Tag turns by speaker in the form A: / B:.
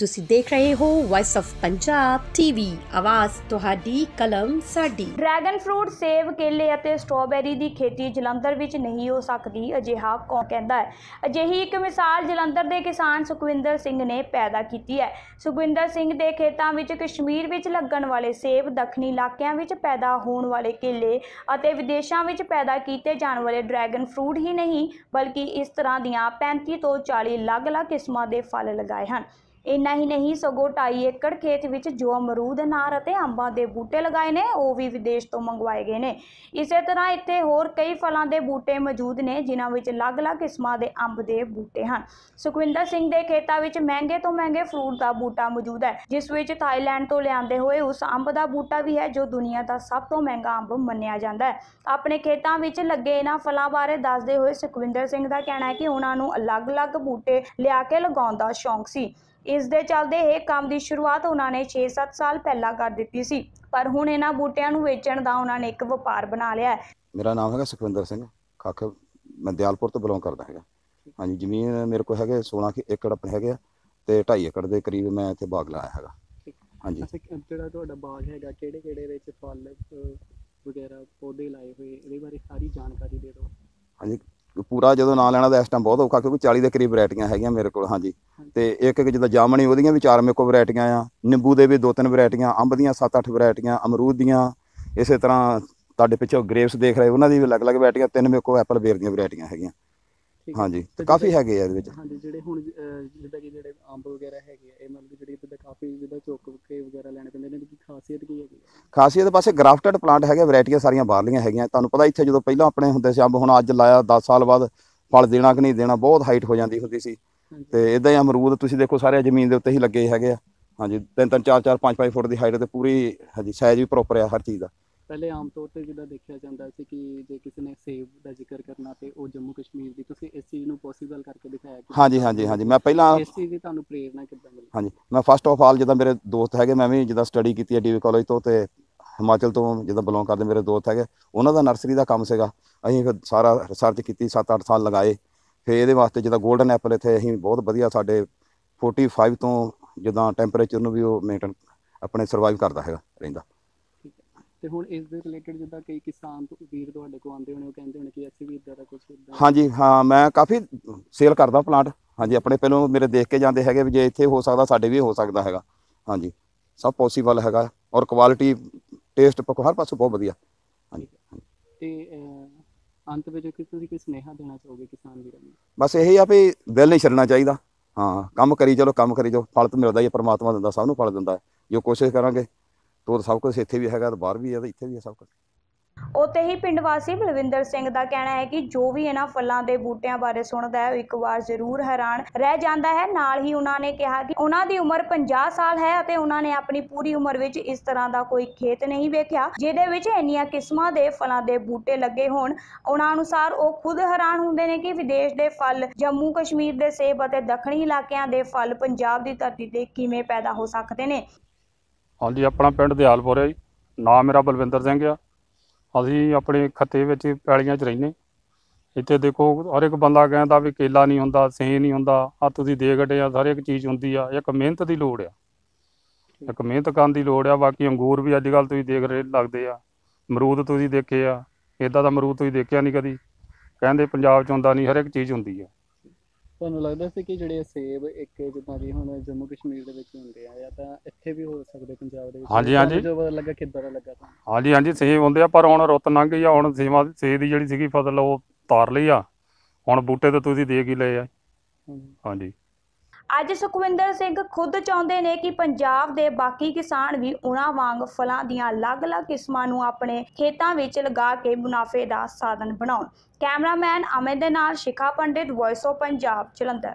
A: ਤੁਸੀਂ ਦੇਖ ਰਹੇ ਹੋ ਵਾਇਸ ਆਫ ਪੰਜਾਬ ਟੀਵੀ ਆਵਾਜ਼ ਤੁਹਾਡੀ, ਕਲਮ ਸਾਡੀ।
B: ਡਰੈਗਨ ਫਰੂਟ ਸੇਬ, ਕੇਲੇ ਅਤੇ ਸਟ੍ਰਾਬੇਰੀ ਦੀ ਖੇਤੀ ਜਲੰਧਰ ਵਿੱਚ ਨਹੀਂ ਹੋ ਸਕਦੀ, ਅਜਿਹਾ ਕੌਣ ਕਹਿੰਦਾ ਹੈ? ਅਜਿਹੀ ਇੱਕ ਮਿਸਾਲ ਜਲੰਧਰ ਦੇ ਕਿਸਾਨ ਸੁਖਵਿੰਦਰ ਸਿੰਘ ਨੇ ਪੈਦਾ ਕੀਤੀ ਹੈ। ਸੁਖਵਿੰਦਰ ਸਿੰਘ ਦੇ ਖੇਤਾਂ ਵਿੱਚ ਕਸ਼ਮੀਰ ਵਿੱਚ ਲੱਗਣ ਵਾਲੇ ਸੇਬ ਦੱਖਣੀ ਇਲਾਕਿਆਂ ਵਿੱਚ ਪੈਦਾ ਹੋਣ ਵਾਲੇ ਕੇਲੇ ਅਤੇ ਵਿਦੇਸ਼ਾਂ ਵਿੱਚ ਪੈਦਾ ਕੀਤੇ ਜਾਣ ਵਾਲੇ ਡਰੈਗਨ ਫਰੂਟ ਹੀ ਨਹੀਂ, ਬਲਕਿ ਇਸ ਤਰ੍ਹਾਂ ਦੀਆਂ 35 ਤੋਂ 40 ਅਲੱਗ-ਅਲੱਗ ਕਿਸਮਾਂ ਦੇ ਫਲ ਲਗਾਏ ਹਨ। ਇੰਨਾ ਹੀ ਨਹੀਂ, ਸਗੋਂ 2.5 ਏਕੜ ਖੇਤ ਵਿੱਚ ਜੋ ਅਮਰੂਦ ਅਨਾਰ ਅਤੇ ਅੰਬਾਂ ਦੇ ਬੂਟੇ ਲਗਾਏ ਨੇ, ਉਹ ਵੀ ਵਿਦੇਸ਼ ਤੋਂ ਮੰਗਵਾਏ ਗਏ ਨੇ। ਇਸੇ ਤਰ੍ਹਾਂ ਇੱਥੇ ਹੋਰ ਕਈ ਫਲਾਂ ਦੇ ਬੂਟੇ ਮੌਜੂਦ ਨੇ, ਜਿਨ੍ਹਾਂ ਵਿੱਚ ਅਲੱਗ-ਅਲੱਗ ਕਿਸਮਾਂ ਦੇ ਅੰਬ ਦੇ ਬੂਟੇ ਹਨ। ਸੁਖਵਿੰਦਰ ਸਿੰਘ ਦੇ ਖੇਤਾਂ ਵਿੱਚ ਮਹਿੰਗੇ ਤੋਂ ਮਹਿੰਗੇ ਫਰੂਟ ਦਾ ਬੂਟਾ ਮੌਜੂਦ ਹੈ, ਜਿਸ ਵਿੱਚ ਥਾਈਲੈਂਡ ਤੋਂ ਲਿਆਂਦੇ ਹੋਏ ਉਸ ਅੰਬ ਦਾ ਬੂਟਾ ਵੀ ਹੈ, ਜੋ ਦੁਨੀਆ ਦਾ ਸਭ ਤੋਂ ਮਹਿੰਗਾ ਅੰਬ ਮੰਨਿਆ ਜਾਂਦਾ ਹੈ। ਆਪਣੇ ਖੇਤਾਂ ਵਿੱਚ ਲੱਗੇ ਇਹਨਾਂ ਫਲਾਂ ਬਾਰੇ ਦੱਸਦੇ ਹੋਏ ਸੁਖਵਿੰਦਰ ਸਿੰਘ ਦਾ ਕਹਿਣਾ ਹੈ ਕਿ ਉਹਨਾਂ ਨੂੰ ਅਲੱਗ-ਅਲੱਗ ਬੂਟੇ ਲਿਆ ਕੇ ਲਗਾਉਣ ਦਾ ਸ਼ੌਂਕ ਸੀ। ਇਸ ਦੇ ਚੱਲਦੇ ਇਹ ਕੰਮ ਦੀ ਸ਼ੁਰੂਆਤ ਉਹਨਾਂ ਨੇ 6-7 ਸਾਲ ਪਹਿਲਾਂ ਕਰ ਦਿੱਤੀ ਸੀ। ਪਰ ਹੁਣ ਇਹਨਾਂ ਬੂਟਿਆਂ ਨੂੰ ਵੇਚਣ ਦਾ ਉਹਨਾਂ ਨੇ ਇੱਕ ਵਪਾਰ ਬਣਾ ਲਿਆ ਹੈ।
C: ਮੇਰਾ ਨਾਮ ਹੈਗਾ ਸੁਖਵਿੰਦਰ ਸਿੰਘ। ਕੱਖ ਮੈਂ ਦਿਆਲਪੁਰ ਤੋਂ ਬਿਲੋਂਗ ਕਰਦਾ ਹੈਗਾ। ਹਾਂਜੀ ਜ਼ਮੀਨ ਮੇਰੇ ਕੋਲ ਹੈਗੇ 16 ਕੁ ਏਕੜ ਆਪਣੇ ਹੈਗੇ ਤੇ 2.5 ਏਕੜ ਦੇ ਕਰੀਬ ਮੈਂ ਇੱਥੇ ਬਾਗ ਲਾਇਆ ਹੈਗਾ। ਹਾਂਜੀ।
D: ਜਿਹੜਾ ਤੁਹਾਡਾ ਬਾਗ ਹੈਗਾ ਕਿਹੜੇ ਕਿਹੜੇ ਵਿੱਚ ਫਲ ਵਗੈਰਾ ਪੌਦੇ ਲਾਏ ਹੋਏ ਇਹਦੇ ਬਾਰੇ ਸਾਰੀ ਜਾਣਕਾਰੀ ਦੇ ਦਿਓ।
C: ਹਾਂਜੀ ਪੂਰਾ ਜਦੋਂ ਨਾਂ ਲੈਣਾ ਤਾਂ ਇਸ ਟਾਈਮ ਬਹੁਤ ਔਖਾ ਕਿਉਂਕਿ 40 ਦੇ ਕਰੀਬ ਵੈਰਾਈਟੀਆਂ ਹੈਗੀਆਂ ਮੇਰੇ ਕੋਲ ਹਾਂਜੀ। ਤੇ ਇੱਕ ਇੱਕ ਜਿੱਦਾਂ ਜਾਮਣੀ ਉਹਦੀਆਂ ਵੀ ਚਾਰ ਮੇਰੇ ਕੋਲ ਵੈਰਾਈਟੀਆਂ ਆ। ਨਿੰਬੂ ਦੇ ਵੀ ਦੋ ਤਿੰਨ ਵੈਰਾਈਟੀਆਂ ਅੰਬ ਦੀਆਂ 7-8 ਵੈਰਾਈਟੀਆਂ ਅਮਰੂਦ ਦੀਆਂ ਇਸੇ ਤਰ੍ਹਾਂ ਤੁਹਾਡੇ ਪਿੱਛੇ ਗ੍ਰੇਪਸ ਦੇਖ ਰਹੇ ਉਹਨਾਂ ਦੀ ਵੀ ਅਲੱਗ-ਅਲੱਗ ਵੈਰਾਈਟੀਆਂ ਤਿੰਨ ਮੇਰੇ ਕੋਲ ਐਪਲ ਬੇਰ ਦੀਆਂ ਵੈਰਾਈਟੀਆਂ ਹੈਗੀਆਂ। ਹਾਂਜੀ ਕਾਫੀ ਹੈਗੇ ਆ ਇਹਦੇ ਵਿੱਚ।
D: ਹਾਂਜੀ ਜਿਹੜੇ ਹੁਣ ਜਿੱਦਾਂ ਕਿ ਜਿਹੜੇ ਅੰਬ ਵਗੈਰਾ ਹੈਗੇ ਆ ਇਹ ਮਤਲਬ ਜਿਹੜੀ ਜਿੱਦਾਂ ਕਾਫੀ ਜਿੱਦਾਂ ਚੁੱਕ ਕੇ ਵਗੈਰਾ ਲੈਣੇ ਪੈਂਦੇ ਨੇ ਕੀ ਖਾਸੀਅਤ ਕੀ ਹੈਗੀ
C: ਖਾਸੀਅਤ ਪਾਸੇ ਗ੍ਰਾਫਟਡ ਪਲਾਂਟ ਹੈਗੇ ਵੈਰਾਈਟੀਆਂ ਸਾਰੀਆਂ ਬਾਹਰਲੀਆਂ ਹੈਗੀਆਂ। ਤੁਹਾਨੂੰ ਪਤਾ ਇੱਥੇ ਜਦੋਂ ਪਹਿਲਾਂ ਆਪਣੇ ਹੁੰਦੇ ਸੀ ਅੰਬ ਹੁਣ ਅੱਜ ਲਾਇਆ 10 ਸਾਲ ਬਾਅਦ ਫਲ ਦੇਣਾ ਕਿ ਨਹੀਂ ਦੇਣਾ ਬਹੁਤ ਹਾਈਟ ਹੋ ਜਾਂਦੀ ਹੁੰਦੀ ਸੀ। ਤੇ ਇਦਾਂ ਹੀ ਅਮਰੂਦ ਤੁਸੀਂ ਦੇਖੋ ਸਾਰੇ ਜ਼ਮੀਨ ਦੇ ਉੱਤੇ ਹੀ ਲੱਗੇ ਹੈਗੇ ਆ। ਹਾਂਜੀ ਤਿੰਨ ਤਿੰਨ ਚਾਰ ਚਾਰ ਪੰਜ ਪੰਜ ਫੁੱਟ ਦੀ ਹਾਈਟ ਤੇ ਪੂਰੀ ਹਾਂਜੀ ਸਾਈਜ਼ ਵੀ ਪ੍ਰੋਪਰ ਆ ਹਰ ਚੀਜ਼ ਦਾ।
D: ਪਹਿਲੇ ਆਮ ਤੌਰ ਤੇ ਜਿੱਦਾਂ ਦੇਖਿਆ ਜਾਂਦਾ ਸੀ ਕਿ ਜੇ ਕਿਸੇ ਨੇ ਸੇਬ ਦਾ ਜ਼ਿਕਰ ਕਰਨਾ ਤੇ ਉਹ ਜੰਮੂ ਕਸ਼ਮੀਰ ਦੀ ਤੁਸੀਂ ਇਸ ਚੀਜ਼ ਨੂੰ ਪੋਸੀਬਲ ਕਰਕੇ ਦਿਖਾਇਆ ਕਿ
C: ਹਾਂਜੀ ਹਾਂਜੀ ਹਾਂਜੀ। ਮੈਂ ਪਹਿਲਾਂ
D: ਇਸ ਚੀਜ਼ ਦੀ ਤੁਹਾਨੂੰ ਪ੍ਰੇਰਨਾ ਕਿੱਦਾਂ ਮਿਲੀ?
C: ਹਾਂਜੀ ਮੈਂ ਫਸਟ ਆਫ ਆਲ ਜਿੱਦਾਂ ਮੇਰੇ ਦੋਸਤ ਹੈਗੇ ਮੈਂ ਵੀ ਜਿੱਦਾਂ ਸਟੱਡੀ ਕੀਤੀ ਹੈ ਡੀਵੀ ਕਾਲਜ ਤੋਂ ਤੇ ਹਿਮਾਚਲ ਤੋਂ ਜਿੱਦਾਂ ਬਿਲੋਂਗ ਕਰਦੇ ਮੇਰੇ ਦੋਸਤ ਹੈਗੇ। ਉਹਨਾਂ ਦਾ ਨਰਸਰੀ ਦਾ ਕੰਮ ਸੀਗਾ। ਅਸੀਂ ਫਿਰ ਸਾਰਾ ਰਿਸਰਚ ਕੀਤੀ 7-8 ਸਾਲ ਲਗਾਏ। ਫਿਰ ਇਹਦੇ ਵਾਸਤੇ ਜਿੱਦਾਂ 골ਡਨ ਐਪਲ ਇੱਥੇ ਅਸੀਂ ਬਹੁਤ ਵਧੀਆ ਸਾਡੇ 45 ਤੋਂ ਜਿੱਦਾਂ ਟੈਂਪਰੇਚਰ ਨੂੰ ਵੀ ਉਹ ਮੇਨਟੇਨ ਆਪਣੇ ਸਰਵਾਈਵ ਕਰਦਾ ਹੈਗਾ ਰਹਿੰਦਾ।
D: ਤੇ ਹੁਣ ਇਸ ਦੇ ਰਿਲੇਟਡ ਜਿੱਦਾਂ ਕਈ ਕਿਸਾਨ ਵੀਰ ਤੁਹਾਡੇ ਕੋਲ ਆਉਂਦੇ ਹੋਣੇ ਉਹ ਕਹਿੰਦੇ ਹੋਣੇ ਕਿ ਅਸੀਂ ਵੀ ਇਦਾਂ ਦਾ ਕੁਝ ਇਦਾਂ
C: ਹਾਂਜੀ ਹਾਂ ਮੈਂ ਕਾਫੀ ਸੇਲ ਕਰਦਾ ਪਲਾਂਟ ਹਾਂਜੀ ਆਪਣੇ ਪਹਿਲੋਂ ਮੇਰੇ ਦੇਖ ਕੇ ਜਾਂਦੇ ਹੈਗੇ ਵੀ ਜੇ ਇੱਥੇ ਹੋ ਸਕਦਾ ਸਾਡੇ ਵੀ ਹੋ ਸਕਦਾ ਹੈਗਾ। ਹਾਂਜੀ ਸਭ ਪੋਸੀਬਲ ਹੈਗਾ ਔਰ ਕੁਆਲਿਟੀ ਟੇਸਟ ਪੱਖੋਂ ਹਰ ਪਾਸੋਂ ਬਹੁਤ ਵਧੀਆ। ਹਾਂਜੀ
D: ਤੇ ਅੰਤ ਵਿੱਚ ਕਿ ਤੁਸੀਂ ਕੋਈ ਸੁਨੇਹਾ ਦੇਣਾ ਚਾਹੋਗੇ ਕਿਸਾਨ ਵੀਰਾਂ ਨੂੰ?
C: ਬਸ ਇਹੀ ਆ ਵੀ ਦਿਲ ਨਹੀਂ ਛੱਡਣਾ ਚਾਹੀਦਾ। ਹਾਂ, ਕੰਮ ਕਰੀ ਚਲੋ, ਕੰਮ ਕਰੀ ਜਾਓ। ਫਲ ਤਾਂ ਮਿਲਦਾ ਹੀ ਹੈ ਪ੍ਰਮਾਤਮਾ ਦਿੰਦਾ ਸਭ ਨੂੰ ਫਲ ਦਿੰਦਾ ਜੋ ਕੋਸ਼ਿਸ਼ ਕਰਾਂਗੇ, ਤਾਂ ਸਭ ਕੁਝ ਇੱਥੇ ਵੀ ਹੈਗਾ ਤੇ ਬਾਹਰ ਵੀ ਹੈ ਤੇ ਇੱਥੇ ਵੀ ਹੈ ਸਭ ਕੁਝ
B: ਉੱਥੇ ਹੀ ਪਿੰਡ ਵਾਸੀ ਬਲਵਿੰਦਰ ਸਿੰਘ ਦਾ ਕਹਿਣਾ ਹੈ ਕਿ ਜੋ ਵੀ ਇਹਨਾਂ ਫਲਾਂ ਦੇ ਬੂਟਿਆਂ ਬਾਰੇ ਸੁਣਦਾ ਹੈ, ਉਹ ਇੱਕ ਵਾਰ ਜ਼ਰੂਰ ਹੈਰਾਨ ਰਹਿ ਜਾਂਦਾ ਹੈ। ਨਾਲ ਹੀ ਉਹਨਾਂ ਨੇ ਕਿਹਾ ਕਿ ਉਹਨਾਂ ਦੀ ਉਮਰ 50 ਸਾਲ ਹੈ ਅਤੇ ਉਹਨਾਂ ਨੇ ਆਪਣੀ ਪੂਰੀ ਉਮਰ ਵਿੱਚ ਇਸ ਤਰ੍ਹਾਂ ਦਾ ਕੋਈ ਖੇਤ ਨਹੀਂ ਵੇਖਿਆ, ਜਿਹਦੇ ਵਿੱਚ ਇੰਨੀਆਂ ਕਿਸਮਾਂ ਦੇ ਫਲਾਂ ਦੇ ਬੂਟੇ ਲੱਗੇ ਹੋਣ। ਉਹਨਾਂ ਅਨੁਸਾਰ ਉਹ ਖੁਦ ਹੈਰਾਨ ਹੁੰਦੇ ਨੇ ਕਿ ਵਿਦੇਸ਼ ਦੇ ਫਲ, ਜੰਮੂ ਕਸ਼ਮੀਰ ਦੇ ਸੇਬ ਅਤੇ ਦੱਖਣੀ ਇਲਾਕਿਆਂ ਦੇ ਫਲ ਪੰਜਾਬ ਦੀ ਧਰਤੀ ਤੇ ਕਿਵੇਂ ਪੈਦਾ ਹੋ ਸਕਦੇ ਨੇ?
E: ਹਾਂਜੀ, ਆਪਣਾ ਪਿੰਡ ਦਿਆਲਪੁਰ ਹੈ ਜੀ। ਨਾਮ ਮੇਰਾ ਬਲਵਿੰਦਰ ਸਿੰਘ ਆ। ਅਸੀਂ ਆਪਣੇ ਖੱਤੇ ਵਿੱਚ ਪੈਲੀਆਂ 'ਚ ਰਹਿੰਦੇ। ਇੱਥੇ ਦੇਖੋ, ਹਰ ਇੱਕ ਬੰਦਾ ਕਹਿੰਦਾ ਵੀ ਕੇਲਾ ਨਹੀਂ ਹੁੰਦਾ, ਸੇ ਨਹੀਂ ਹੁੰਦਾ। ਆ ਤੁਸੀਂ ਦੇ ਗਟੇ ਆ, ਹਰ ਇੱਕ ਚੀਜ਼ ਹੁੰਦੀ ਆ, ਇੱਕ ਮਿਹਨਤ ਦੀ ਲੋੜ ਆ। ਇੱਕ ਮਿਹਨਤ ਕਰਨ ਦੀ ਲੋੜ ਆ, ਬਾਕੀ ਅੰਗੂਰ ਵੀ ਅੱਜ ਕੱਲ ਤੁਸੀਂ ਦੇਖ ਰਹੇ ਲੱਗਦੇ ਆ। ਅਮਰੂਦ ਤੁਸੀਂ ਦੇਖੇ ਆ ਇਦਾਂ ਦਾ ਅਮਰੂਦ ਤੁਸੀਂ ਦੇਖਿਆ ਨਹੀਂ ਕਦੀ? ਕਹਿੰਦੇ ਪੰਜਾਬ 'ਚ ਹੁੰਦਾ ਨਹੀਂ, ਹਰ ਇੱਕ ਚੀਜ਼ ਹੁੰਦੀ ਆ।
D: ਤੁਹਾਨੂੰ ਲੱਗਦਾ ਸੀ ਕਿ ਜਿਹੜੇ ਸੇਬ ਇੱਕ ਜਿੱਦਾਂ ਵੀ ਹੁਣ ਜੰਮੂ ਕਸ਼ਮੀਰ ਦੇ ਵਿੱਚ ਹੁੰਦੇ ਆ ਜਾਂ ਤਾਂ ਇੱਥੇ ਵੀ ਹੋ ਸਕਦੇ ਪੰਜਾਬ ਦੇ ਵਿੱਚ?
E: ਹਾਂਜੀ, ਹਾਂਜੀ।
D: ਤੁਹਾਨੂੰ ਜੋ ਪਤਾ ਲੱਗਾ ਕਿੱਦਾਂ ਦਾ ਲੱਗਾ ਤੁਹਾਨੂੰ?
E: ਹਾਂਜੀ ਹਾਂਜੀ ਸੇਬ ਹੁੰਦੇ ਆ ਪਰ ਹੁਣ ਰੁੱਤ ਲੰਘ ਗਈ ਆ ਹੁਣ ਸੇਵਾ ਸੇ ਦੀ ਜਿਹੜੀ ਸੀਗੀ ਫਸਲ ਉਹ ਤਾਰ ਲਈ ਆ। ਹੁਣ ਬੂਟੇ ਤੇ ਤੁਸੀਂ ਦੇਖ ਹੀ ਲਏ ਆ।
D: ਹਾਂਜੀ।
E: ਹਾਂਜੀ।
B: ਅੱਜ ਸੁਖਵਿੰਦਰ ਸਿੰਘ ਖੁਦ ਚਾਹੁੰਦੇ ਨੇ ਕਿ ਪੰਜਾਬ ਦੇ ਬਾਕੀ ਕਿਸਾਨ ਵੀ ਉਹਨਾਂ ਵਾਂਗ ਫਲਾਂ ਦੀਆਂ ਅਲੱਗ-ਅਲੱਗ ਕਿਸਮਾਂ ਨੂੰ ਆਪਣੇ ਖੇਤਾਂ ਵਿੱਚ ਲਗਾ ਕੇ ਮੁਨਾਫੇ ਦਾ ਸਾਧਨ ਬਣਾਉਣ। ਕੈਮਰਾਮੈਨ ਅਮਨ ਦੇ ਨਾਲ ਸ਼ਿਖਾ ਪੰਡਿਤ ਵੌਇਸ ਆਫ ਪੰਜਾਬ ਜਲੰਧਰ।